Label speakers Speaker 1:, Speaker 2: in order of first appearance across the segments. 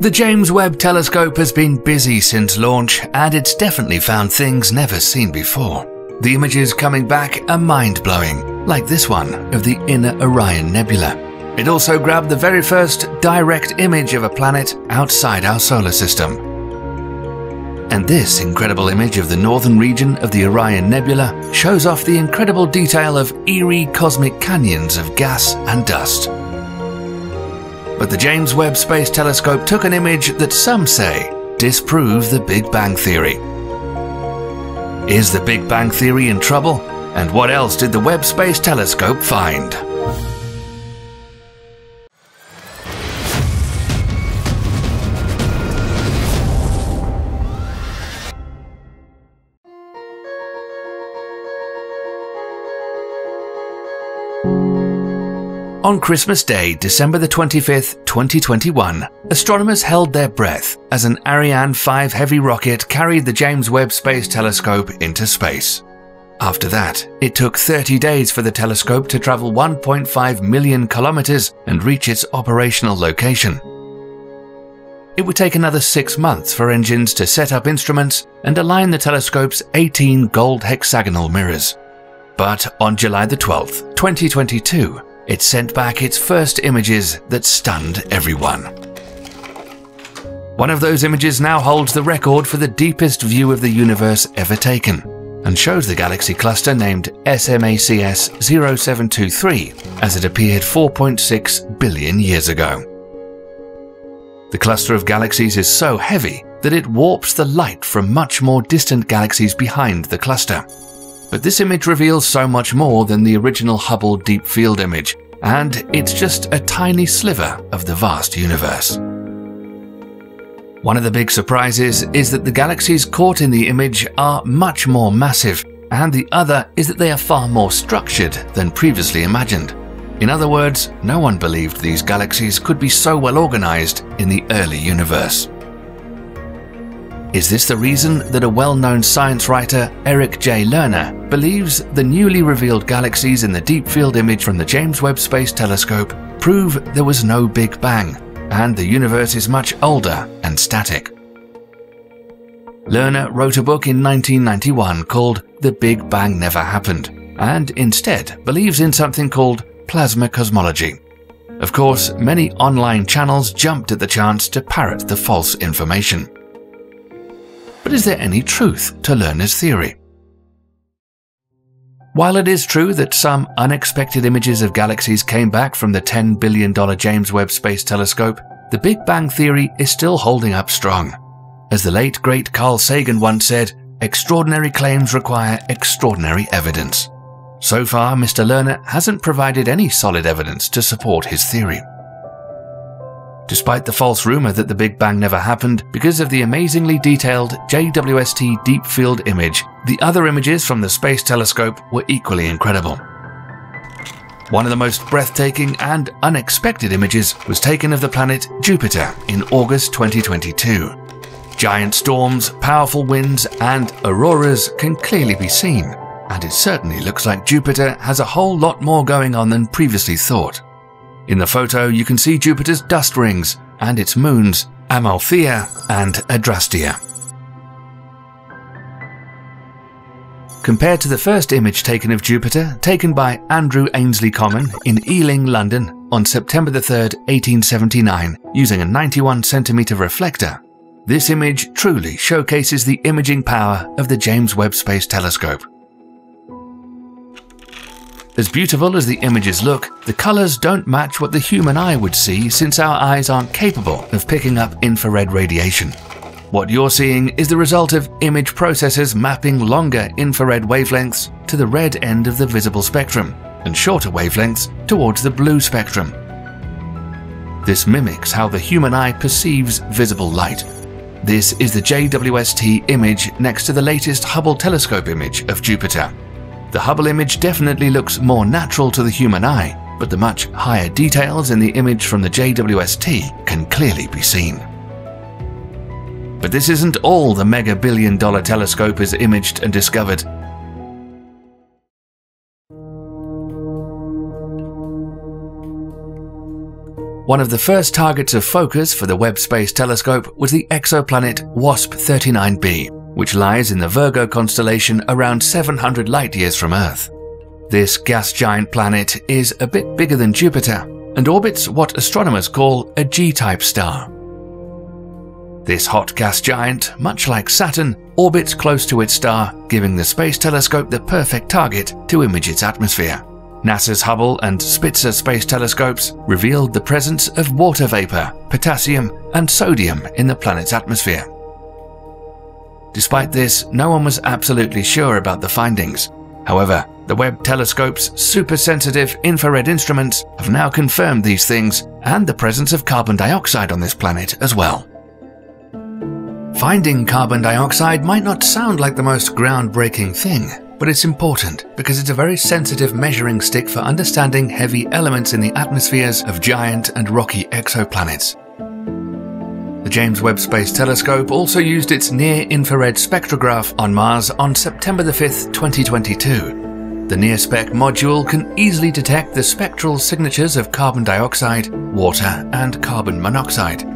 Speaker 1: The James Webb Telescope has been busy since launch, and it's definitely found things never seen before. The images coming back are mind blowing, like this one of the inner Orion Nebula. It also grabbed the very first direct image of a planet outside our solar system. And this incredible image of the northern region of the Orion Nebula shows off the incredible detail of eerie cosmic canyons of gas and dust but the James Webb Space Telescope took an image that some say disproves the Big Bang Theory. Is the Big Bang Theory in trouble? And what else did the Webb Space Telescope find? On Christmas Day, December the 25th, 2021, astronomers held their breath as an Ariane 5 heavy rocket carried the James Webb Space Telescope into space. After that, it took 30 days for the telescope to travel 1.5 million kilometers and reach its operational location. It would take another six months for engines to set up instruments and align the telescope's 18 gold hexagonal mirrors. But on July the 12th, 2022, it sent back its first images that stunned everyone. One of those images now holds the record for the deepest view of the universe ever taken and shows the galaxy cluster named SMACS 0723 as it appeared 4.6 billion years ago. The cluster of galaxies is so heavy that it warps the light from much more distant galaxies behind the cluster. But this image reveals so much more than the original Hubble Deep Field image, and it's just a tiny sliver of the vast universe. One of the big surprises is that the galaxies caught in the image are much more massive, and the other is that they are far more structured than previously imagined. In other words, no one believed these galaxies could be so well organized in the early universe. Is this the reason that a well known science writer, Eric J. Lerner, believes the newly revealed galaxies in the Deep Field image from the James Webb Space Telescope prove there was no Big Bang and the universe is much older and static? Lerner wrote a book in 1991 called The Big Bang Never Happened and instead believes in something called plasma cosmology. Of course, many online channels jumped at the chance to parrot the false information. But is there any truth to Lerner's theory? While it is true that some unexpected images of galaxies came back from the $10 billion James Webb Space Telescope, the Big Bang Theory is still holding up strong. As the late great Carl Sagan once said, extraordinary claims require extraordinary evidence. So far, Mr. Lerner hasn't provided any solid evidence to support his theory despite the false rumor that the Big Bang never happened because of the amazingly detailed JWST Deep Field image. The other images from the Space Telescope were equally incredible. One of the most breathtaking and unexpected images was taken of the planet Jupiter in August 2022. Giant storms, powerful winds, and auroras can clearly be seen, and it certainly looks like Jupiter has a whole lot more going on than previously thought. In the photo, you can see Jupiter's dust rings and its moons, Amalthea and Adrastea. Compared to the first image taken of Jupiter, taken by Andrew Ainslie Common in Ealing, London, on September 3, 1879, using a 91 centimeter reflector, this image truly showcases the imaging power of the James Webb Space Telescope. As beautiful as the images look, the colours don't match what the human eye would see since our eyes aren't capable of picking up infrared radiation. What you're seeing is the result of image processors mapping longer infrared wavelengths to the red end of the visible spectrum and shorter wavelengths towards the blue spectrum. This mimics how the human eye perceives visible light. This is the JWST image next to the latest Hubble telescope image of Jupiter. The Hubble image definitely looks more natural to the human eye, but the much higher details in the image from the JWST can clearly be seen. But this isn't all the mega billion dollar telescope has imaged and discovered. one of the first targets of focus for the Webb Space Telescope was the exoplanet WASP 39b, which lies in the Virgo constellation around 700 light years from Earth. This gas giant planet is a bit bigger than Jupiter and orbits what astronomers call a G type star. This hot gas giant, much like Saturn, orbits close to its star, giving the Space Telescope the perfect target to image its atmosphere. NASA's Hubble and Spitzer space telescopes revealed the presence of water vapor, potassium, and sodium in the planet's atmosphere. Despite this, no one was absolutely sure about the findings. However, the Webb telescope's super sensitive infrared instruments have now confirmed these things and the presence of carbon dioxide on this planet as well. Finding carbon dioxide might not sound like the most groundbreaking thing, but it's important because it's a very sensitive measuring stick for understanding heavy elements in the atmospheres of giant and rocky exoplanets. The James Webb Space Telescope also used its near infrared spectrograph on Mars on September 5, 2022. The NIRSpec module can easily detect the spectral signatures of carbon dioxide, water, and carbon monoxide.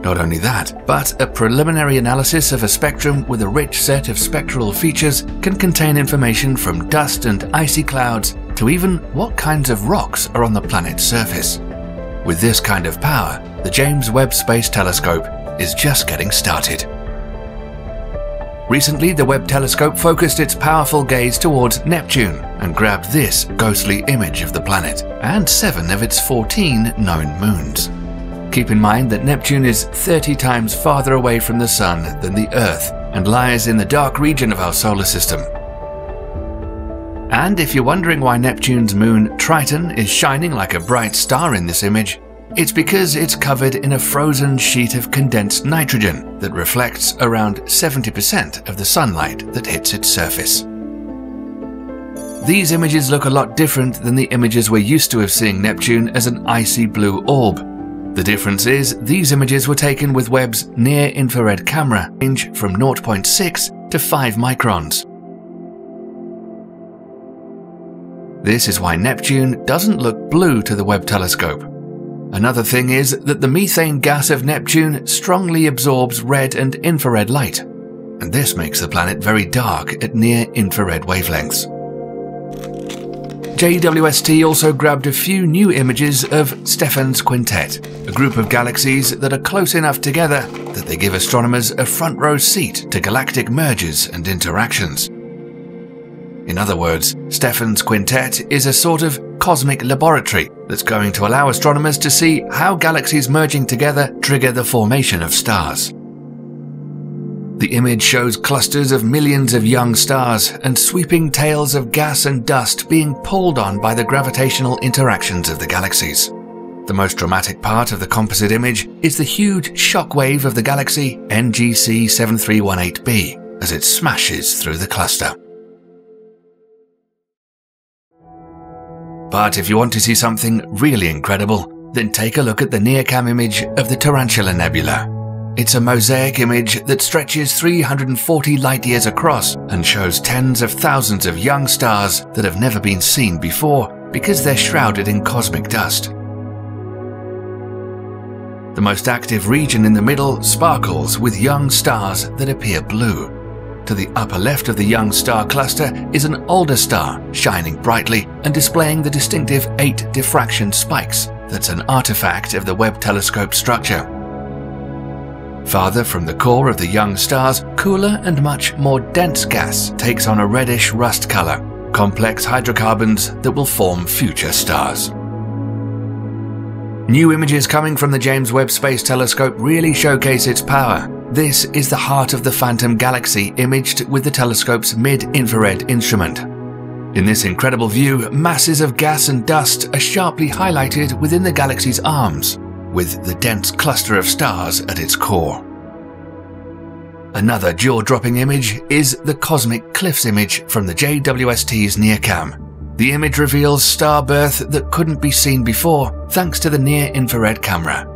Speaker 1: Not only that, but a preliminary analysis of a spectrum with a rich set of spectral features can contain information from dust and icy clouds to even what kinds of rocks are on the planet's surface. With this kind of power, the James Webb Space Telescope is just getting started. Recently, the Webb telescope focused its powerful gaze towards Neptune and grabbed this ghostly image of the planet and seven of its 14 known moons. Keep in mind that Neptune is 30 times farther away from the Sun than the Earth and lies in the dark region of our solar system. And if you're wondering why Neptune's moon Triton is shining like a bright star in this image, it's because it's covered in a frozen sheet of condensed nitrogen that reflects around 70% of the sunlight that hits its surface. These images look a lot different than the images we're used to of seeing Neptune as an icy blue orb, the difference is these images were taken with Webb's near infrared camera, range from 0.6 to 5 microns. This is why Neptune doesn't look blue to the Webb telescope. Another thing is that the methane gas of Neptune strongly absorbs red and infrared light, and this makes the planet very dark at near infrared wavelengths. JWST also grabbed a few new images of Stephan's Quintet, a group of galaxies that are close enough together that they give astronomers a front row seat to galactic mergers and interactions. In other words, Stephan's Quintet is a sort of cosmic laboratory that's going to allow astronomers to see how galaxies merging together trigger the formation of stars. The image shows clusters of millions of young stars and sweeping tails of gas and dust being pulled on by the gravitational interactions of the galaxies. The most dramatic part of the composite image is the huge shock wave of the galaxy NGC 7318b as it smashes through the cluster. But if you want to see something really incredible, then take a look at the NIRCam image of the Tarantula Nebula. It's a mosaic image that stretches 340 light years across and shows tens of thousands of young stars that have never been seen before because they're shrouded in cosmic dust. The most active region in the middle sparkles with young stars that appear blue. To the upper left of the young star cluster is an older star shining brightly and displaying the distinctive eight diffraction spikes that's an artifact of the Webb telescope structure. Farther from the core of the young stars, cooler and much more dense gas takes on a reddish rust color, complex hydrocarbons that will form future stars. New images coming from the James Webb Space Telescope really showcase its power. This is the heart of the Phantom Galaxy imaged with the telescope's mid-infrared instrument. In this incredible view, masses of gas and dust are sharply highlighted within the galaxy's arms, with the dense cluster of stars at its core. Another jaw-dropping image is the cosmic cliffs image from the JWST's NIRCam. The image reveals star birth that couldn't be seen before thanks to the near-infrared camera.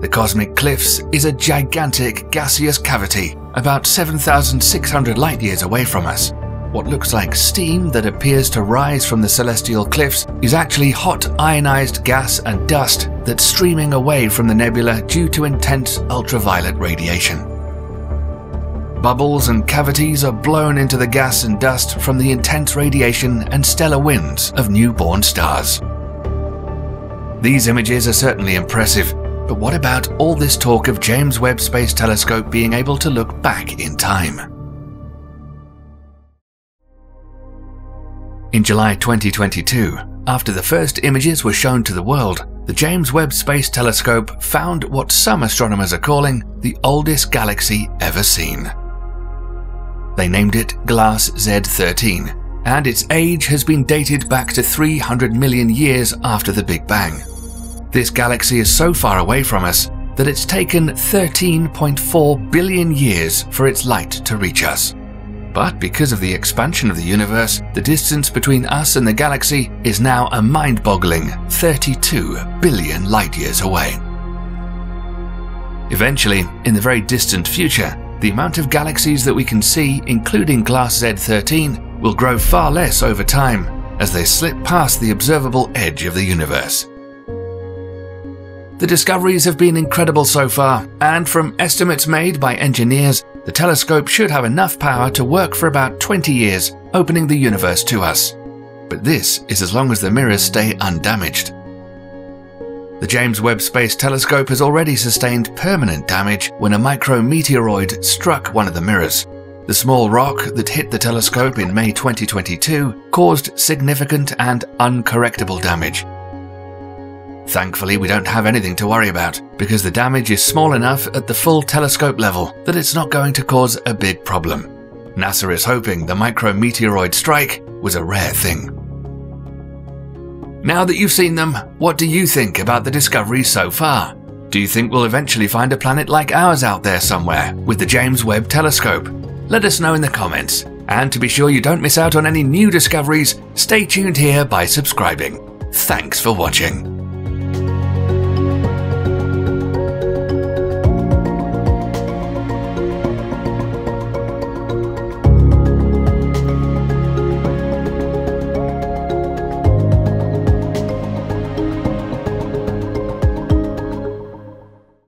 Speaker 1: The cosmic cliffs is a gigantic gaseous cavity about 7,600 light years away from us. what looks like steam that appears to rise from the celestial cliffs is actually hot ionized gas and dust that's streaming away from the nebula due to intense ultraviolet radiation. Bubbles and cavities are blown into the gas and dust from the intense radiation and stellar winds of newborn stars. These images are certainly impressive, but what about all this talk of James Webb Space Telescope being able to look back in time? In July 2022, after the first images were shown to the world, the James Webb Space Telescope found what some astronomers are calling the oldest galaxy ever seen. They named it Glass Z13, and its age has been dated back to 300 million years after the Big Bang. This galaxy is so far away from us that it's taken 13.4 billion years for its light to reach us. But because of the expansion of the universe, the distance between us and the galaxy is now a mind boggling 32 billion light years away. Eventually, in the very distant future, the amount of galaxies that we can see, including Glass Z13, will grow far less over time as they slip past the observable edge of the universe. The discoveries have been incredible so far, and from estimates made by engineers, the telescope should have enough power to work for about 20 years, opening the universe to us. But this is as long as the mirrors stay undamaged. The James Webb Space Telescope has already sustained permanent damage when a micrometeoroid struck one of the mirrors. The small rock that hit the telescope in May 2022 caused significant and uncorrectable damage, Thankfully, we don't have anything to worry about, because the damage is small enough at the full telescope level that it's not going to cause a big problem. NASA is hoping the micrometeoroid strike was a rare thing. Now that you've seen them, what do you think about the discoveries so far? Do you think we'll eventually find a planet like ours out there somewhere with the James Webb Telescope? Let us know in the comments. And to be sure you don't miss out on any new discoveries, stay tuned here by subscribing. Thanks for watching.